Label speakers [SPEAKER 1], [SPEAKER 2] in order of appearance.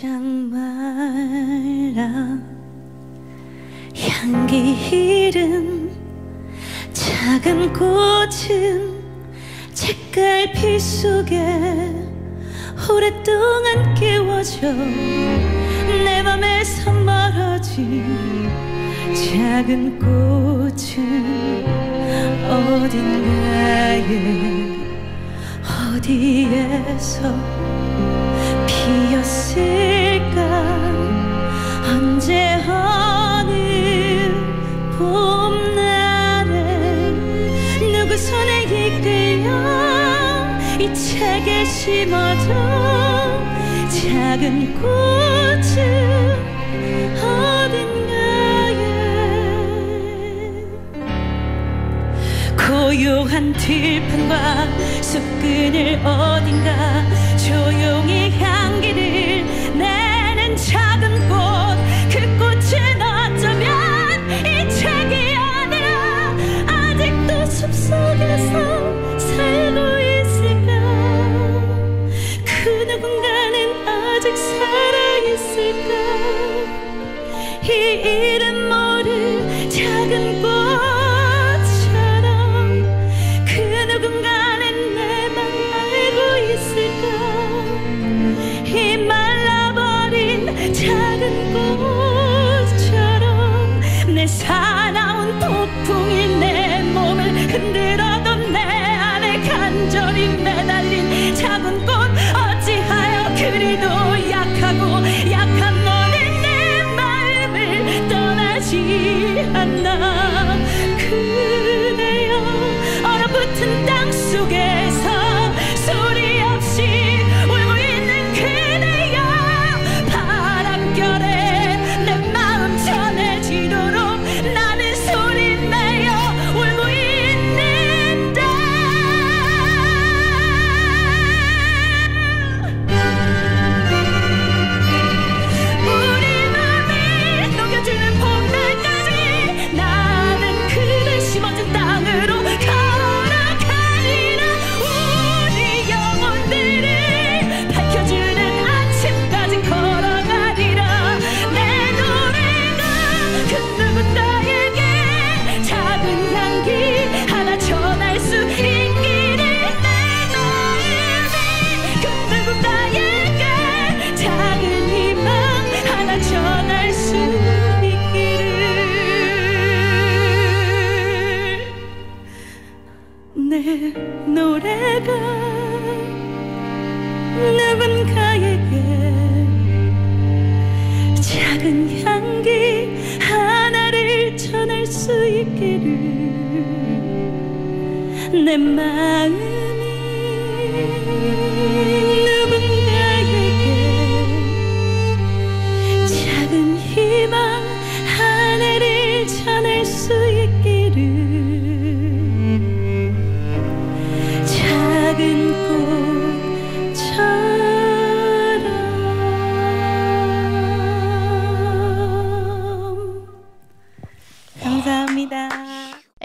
[SPEAKER 1] 장마라. 향기 잃은 작은 꽃은 책갈피 속에 오랫동안 깨워져 내 맘에서 멀어진 작은 꽃은 어딘가에 어디에서 뿌리에 심어져 작은 꽃은 어딘가에 고요한 들판과 숲 그늘 어딘가 이 이름 모를 작은 가 에게 작은 향기 하나를 전할 수 있기를 내 마음이 누군가에게 작은 희망 하나를 전할 수 있기를